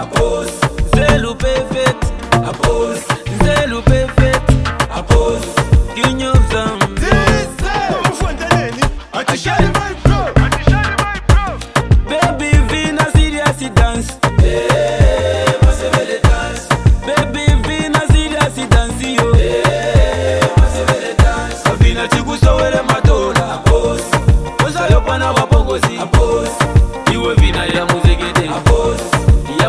Apos Zelo perfect Apos Zelo perfect Apos King of them Baby Vina serious dance Hey, Masebele dance Baby Vina serious dance yo Hey, eh, Masebele dance Vina chikusowele matola Apos Oza yopana wapongozi Apos Iwe Vina ya mu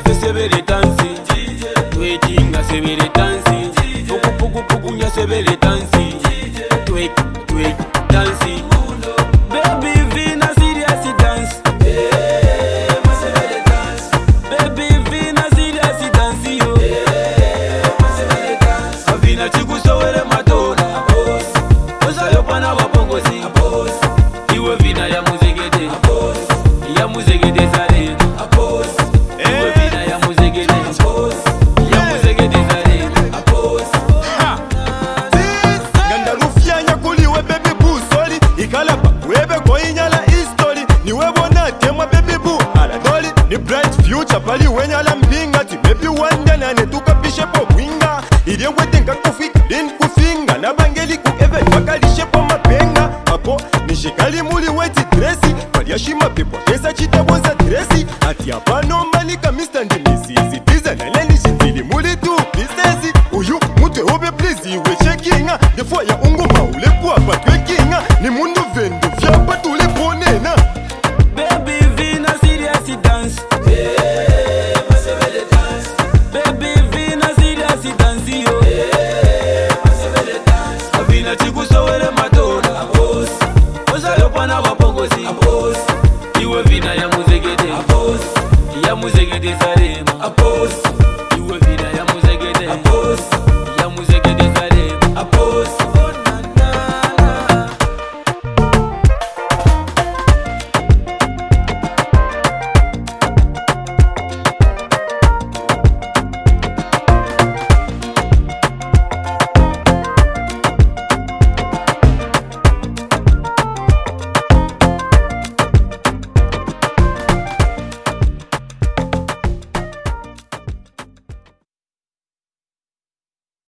poco, sebele se twetinga sebele tansi se sebele kalapa webe koinyala history niwe bona temwa baby boo aladoli ni bright future pali wenyala mpinga ti baby wanda nane tukapishepo mwinga ilyewete nkakufika linkufinga nabangeli ku eve bakalishepo mapenga apo nishikali muli weti dresi palyashima pepwa kesa chitebonza dresi ati apano manika mr ndimisizi izanala nishitilimu litubhisesi uyu mutwe ubebhiziwe shekinga ndefoya unguma ulekwapa twekinga ni mundu vindu vyapa tulekonena Baby Vina serious dance yeah, masebele dance Baby Vina serious dance yo yeah, masebele dance Avina chikusowele matona Apos Ozayo pana wapongozi Apos Iwe Vina yangu la musique des arènes. Oppose, tu veux